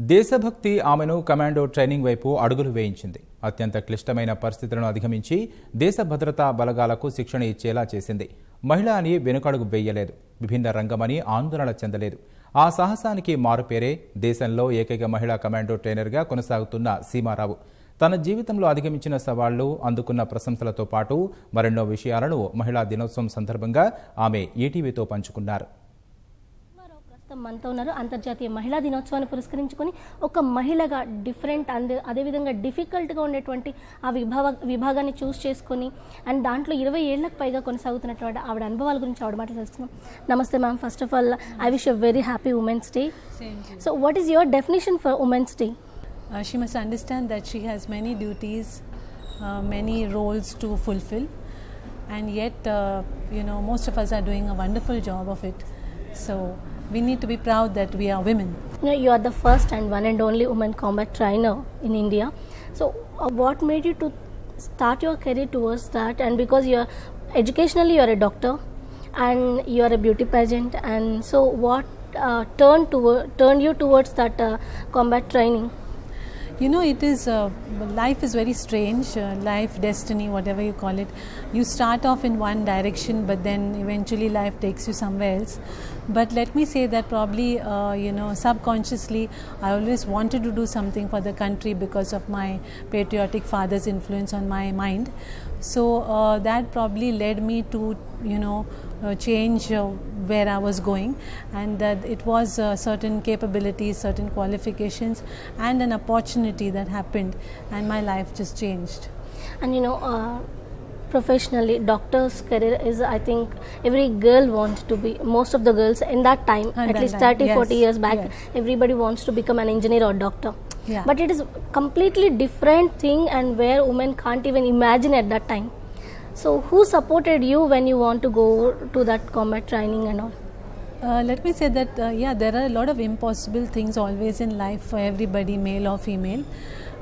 దేశభక్తి ఆమెను commando training వైపు అడుగులు వేయించింది. అత్యంత క్లిష్టమైన పరిస్థితులను అధిగమించి దేశ భద్రతా బలగాలకు శిక్షణ ఇచ్చేలా చేసింది. మహిళ అని వెనుకడుగు వేయలేదు. విభిన్న రంగమని ఆందోళన చెందలేదు. ఆ సాహసానికి మారుపేరే దేశంలో ఏకైక మహిళా కమాండో ట్రైనర్గా కొనసాగుతున్న సీమారావు. తన జీవితంలో అధిగమించిన సవాళ్ళు అందుకున్న ప్రశంసలతో పాటు మరెన్నో విషయాలను మహిళా దినోత్సవం సందర్భంగా ఆమె ఈటీవీతో పంచుకున్నారు. ప్రస్తుతం మనతో ఉన్నారు. అంతర్జాతీయ మహిళా దినోత్సవాన్ని పురస్కరించుకొని ఒక మహిళగా డిఫరెంట్ అండ్ అదేవిధంగా డిఫికల్ట్గా ఉండేటువంటి ఆ విభాగ విభాగాన్ని చూస్ చేసుకొని అండ్ దాంట్లో ఇరవై ఏళ్ళకు పైగా కొనసాగుతున్నటువంటి ఆవిడ అనుభవాల గురించి ఆవిడ మాటలు తెలుసుకున్నాం నమస్తే ma'am. First of all I wish a very happy women's day. So what is your definition for women's day that she has many duties, uh, many roles to fulfill, and yet, uh, you know, most of us are doing a wonderful job of it. So we need to be proud that we are women. You know, you are the first and one and only woman combat trainer in India. So, uh, what made you to start your career towards that? And because you are educationally, you are a doctor, and you are a beauty pageant, and so what uh, turned toward turned you towards that uh, combat training? You know, it is uh, life is very strange. Uh, life, destiny, whatever you call it. You start off in one direction, but then eventually life takes you somewhere else. But let me say that probably, uh, you know, subconsciously, I always wanted to do something for the country because of my patriotic father's influence on my mind. So uh, that probably led me to, you know, uh, change uh, where I was going, and that it was uh, certain capabilities, certain qualifications, and an opportunity that happened, and my life just changed. And you know, uh, professionally, doctor's career is, I think, every girl wants to be. Most of the girls in that time, At at that least time, 30, 40 years back, yes. everybody wants to become an engineer or doctor. Yeah. But it is completely different thing, and where women can't even imagine at that time. So, who supported you when you want to go to that combat training and all? Uh, let me say that uh, yeah, there are a lot of impossible things always in life for everybody, male or female.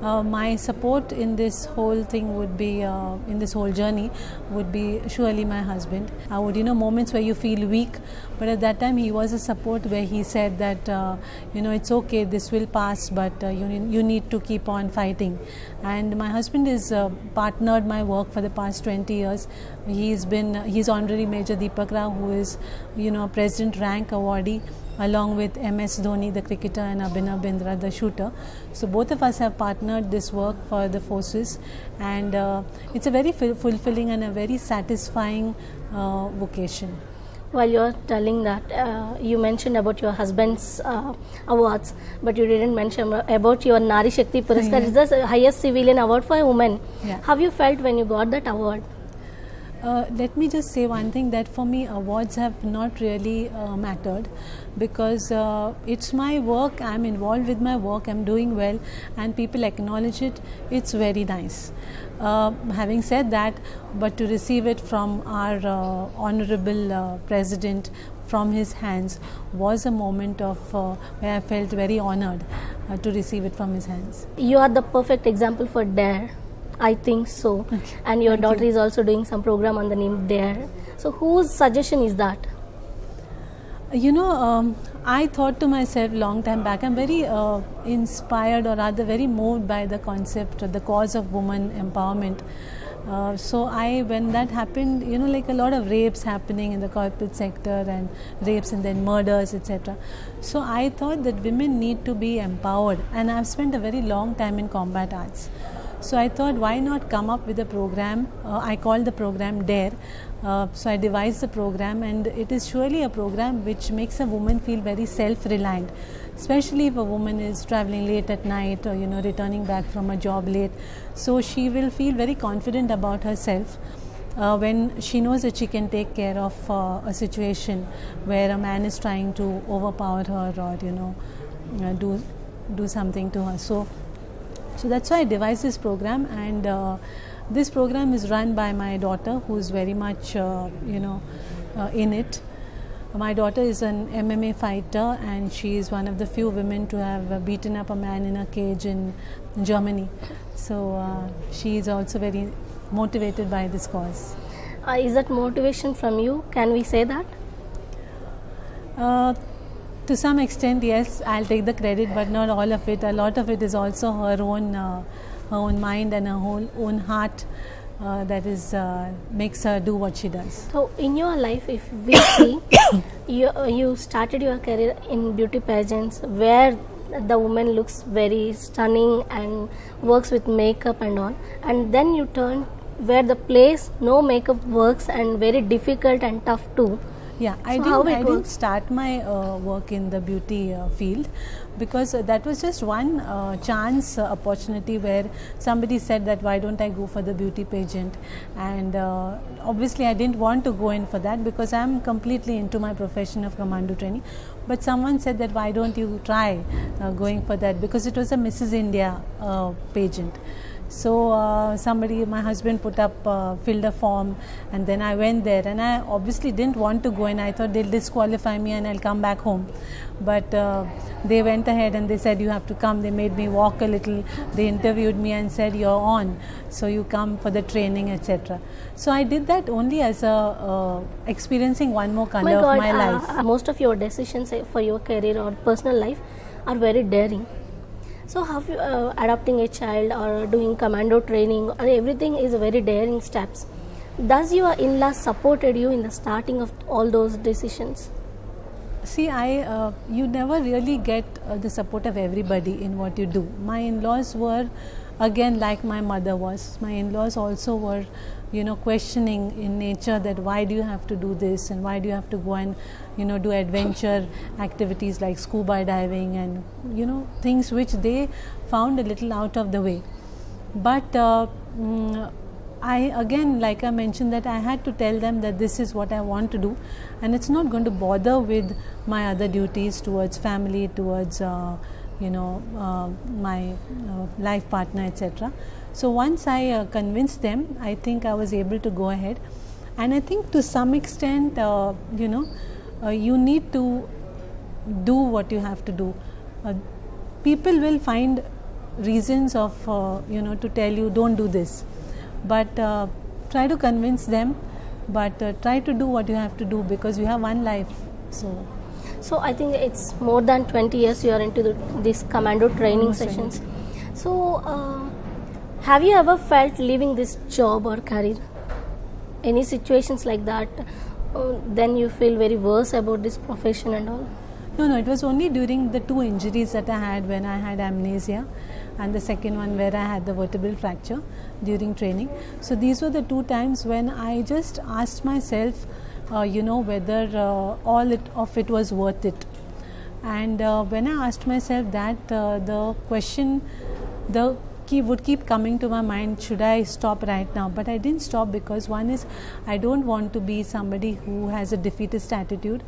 Uh, my support in this whole thing would be uh, in this whole journey would be surely my husband. I would you know moments where you feel weak, but at that time he was a support where he said that uh, you know it's okay, this will pass, but uh, you you need to keep on fighting. And my husband is uh, partnered my work for the past 20 years. He's been he's honorary Major Deepak Rao, who is you know President rank awardee along with MS Dhoni, the cricketer, and Abhinav Bindra, the shooter. So both of us have partnered this work for the forces, and uh, it's a very ful- fulfilling and a very satisfying uh, vocation. While you're telling that, uh, you mentioned about your husband's uh, awards, but you didn't mention about your Nari Shakti Puraskar. Yeah. It's the highest civilian award for a woman. Yeah. How you felt when you got that award? Uh, let me just say one thing that for me awards have not really uh, mattered because uh, it's my work i'm involved with my work i'm doing well and people acknowledge it. It's very nice. Uh, having said that but to receive it from our uh, honorable president from his hands was a moment of where i felt very honored to receive it from his hands. You are the perfect example for Dare. I think so. And your Thank daughter you. is also doing some program on the name there. So, whose suggestion is that? You know, um, I thought to myself long time back, I'm very uh, inspired or rather very moved by the concept or the cause of woman empowerment. Uh, so I, when that happened, you know, like a lot of rapes happening in the corporate sector and rapes and then murders, etc. So I thought that women need to be empowered, and I've spent a very long time in combat arts. So I thought, why not come up with a program? Uh, I called the program DARE. Uh, so I devised the program, and it is surely a program which makes a woman feel very self-reliant, especially if a woman is traveling late at night or you know returning back from a job late. So she will feel very confident about herself. Uh, when she knows that she can take care of uh, a situation where a man is trying to overpower her or you know uh, do do something to her. So so that's why I devised this program, and uh, this program is run by my daughter, who's very much, uh, you know, uh, in it. My daughter is an MMA fighter, and she is one of the few women to have uh, beaten up a man in a cage in Germany. So uh, she is also very motivated by this cause. Uh, is that motivation from you? Can we say that? Uh, to some extent, yes, I'll take the credit, but not all of it. A lot of it is also her own, uh, her own mind and her whole own heart uh, that is uh, makes her do what she does. So, in your life, if we see, you, you started your career in beauty pageants where the woman looks very stunning and works with makeup and all, and then you turn where the place no makeup works and very difficult and tough too. Yeah, I So didn't. I didn't start my uh, work in the beauty uh, field because uh, that was just one uh, chance uh, opportunity where somebody said that why don't I go for the beauty pageant, and uh, obviously I didn't want to go in for that because I'm completely into my profession of commando training. But someone said that why don't you try uh, going for that because it was a Mrs. India uh, pageant. So uh, somebody, my husband put up, uh, filled a form, and then I went there. And I obviously didn't want to go, and I thought they'll disqualify me and I'll come back home. But uh, they went ahead and they said you have to come. They made me walk a little. They interviewed me and said you're on, so you come for the training, etc. So I did that only as a uh, experiencing one more color my of God, my uh, life. uh, most of your decisions uh, for your career or personal life are very daring. So, how uh, adopting a child or doing commando training or everything is very daring steps. Does your in-laws supported you in the starting of all those decisions? See, I uh, you never really get uh, the support of everybody in what you do. My in-laws were, again, like my mother was. My in-laws also were, you know, questioning in nature that why do you have to do this and why do you have to go and, you know, do adventure activities like scuba diving and you know things which they found a little out of the way. But uh, mm, I again, like I mentioned, that I had to tell them that this is what I want to do, and it's not going to bother with my other duties towards family, towards uh, you know uh, my uh, life partner, etc. So once I uh, convinced them, I think I was able to go ahead, and I think to some extent, uh, you know, uh, you need to do what you have to do. Uh, people will find reasons of you know to tell you don't do this but try to convince them but try to do what you have to do because you have one life so So, I think it's more than 20 years you are into the, this commando training Almost sessions. So, uh, have you ever felt leaving this job or career? Any situations like that? Uh, then you feel very worse about this profession and all. no no it was only during the two injuries that i had when i had amnesia and the second one where i had the vertebral fracture during training so these were the two times when i just asked myself uh, you know whether uh, all it, of it was worth it. And uh, when i asked myself that uh, the question the key would keep coming to my mind should i stop right now? But i didn't stop because one is i don't want to be somebody who has a defeatist attitude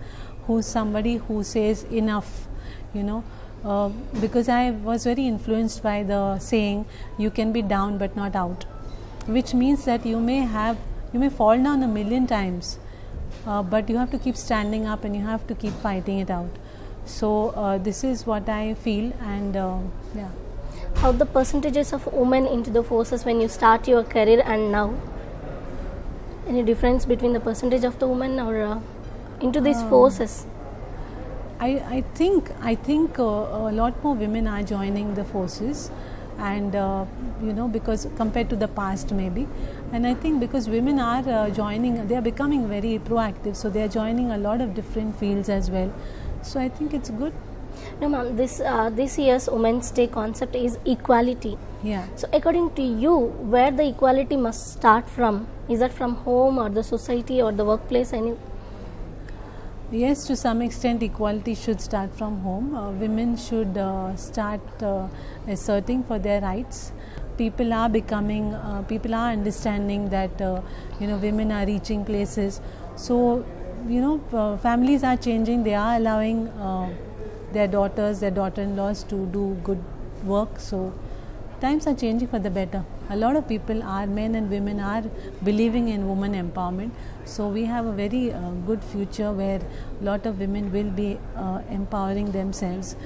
who's somebody who says enough you know? Uh, because i was very influenced by the saying you can be down but not out which means that you may have you may fall down a million times uh, but you have to keep standing up and you have to keep fighting it out so uh, this is what i feel and uh, yeah How the percentages of women into the forces when you start your career and now? Any difference between the percentage of the women or uh, into these forces? I, I think I think uh, a lot more women are joining the forces, and uh, you know because compared to the past maybe, and I think because women are uh, joining, they are becoming very proactive, so they are joining a lot of different fields as well. So I think it's good. No, ma'am. This uh, this year's Women's Day concept is equality. Yeah. So, according to you, where the equality must start from? Is that from home or the society or the workplace? Any? Yes, to some extent, equality should start from home. Uh, women should uh, start uh, asserting for their rights. People are becoming, uh, people are understanding that uh, you know women are reaching places. So, you know, uh, families are changing. They are allowing their daughters, their daughter-in-laws to do good work. So, times are changing for the better. A lot of people are, men and women, are believing in women empowerment. So we have a very uh, good future where a lot of women will be uh, empowering themselves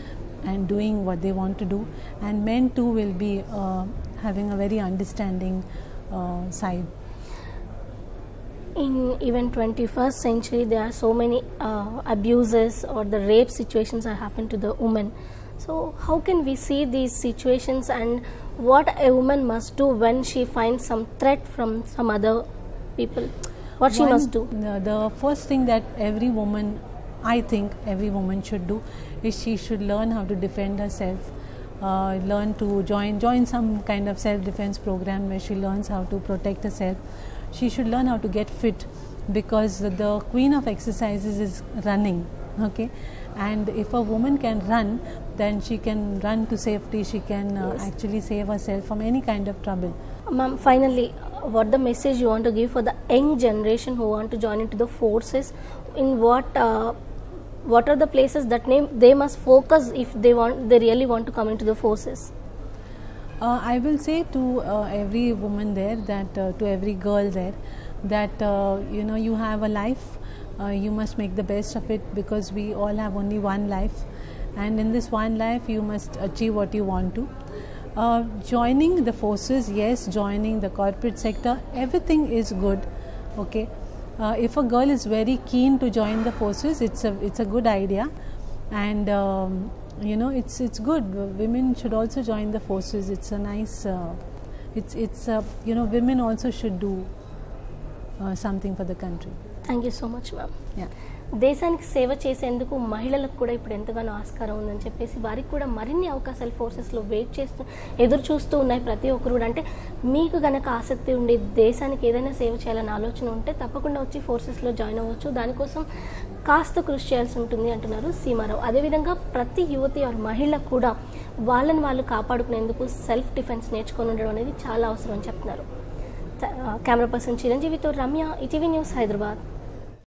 and doing what they want to do, and men too will be uh, having a very understanding uh, side. in even 21st century there are so many uh, abuses or the rape situations are happen to the women so how can we see these situations and what a woman must do when she finds some threat from some other people what she must do The, the first thing that every woman, I think every woman should do, is she should learn how to defend herself. Uh, learn to join join some kind of self defense program where she learns how to protect herself. She should learn how to get fit because the, the queen of exercises is running. Okay, and if a woman can run, then she can run to safety. She can uh, Yes. actually save herself from any kind of trouble. Ma'am, finally, what the message you want to give for the young generation who want to join into the forces? In what uh, what are the places that name they must focus if they want they really want to come into the forces? Uh, I will say to uh, every woman there that uh, to every girl there that uh, you know you have a life uh, you must make the best of it because we all have only one life. And in this one life you must achieve what you want to. Uh, joining the forces yes joining the corporate sector everything is good okay? Uh, if a girl is very keen to join the forces it's a it's a good idea. And um, you know it's it's good. Women should also join the forces. It's a nice uh, it's it's you know women also should do uh, something for the country thank you so much ma'am. దేశానికి సేవ చేసేందుకు మహిళలకు కూడా ఇప్పుడు ఎంతగానో ఆస్కారం ఉందని చెప్పేసి వారికి కూడా మరిన్ని అవకాశాలు ఫోర్సెస్లో వెయిట్ చేస్తూ ఎదురు చూస్తూ ఉన్నాయి ప్రతి ఒక్కరు కూడా. అంటే మీకు గనక ఆసక్తి ఉండి దేశానికి ఏదైనా సేవ చేయాలని ఆలోచన ఉంటే తప్పకుండా వచ్చి ఫోర్సెస్లో జాయిన్ అవ్వచ్చు. దానికోసం కాస్త కృషి చేయాల్సి ఉంటుంది అంటున్నారు సీమారావు. అదేవిధంగా ప్రతి యువతి ఆర్ మహిళ కూడా వాళ్ళని వాళ్ళు కాపాడుకునేందుకు సెల్ఫ్ డిఫెన్స్ నేర్చుకొని ఉండడం అనేది చాలా అవసరం అని చెప్తున్నారు. కెమెరా పర్సన్ చిరంజీవితో రమ్య ఈటీవీ న్యూస్ హైదరాబాద్.